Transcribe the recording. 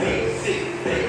Vem, sim,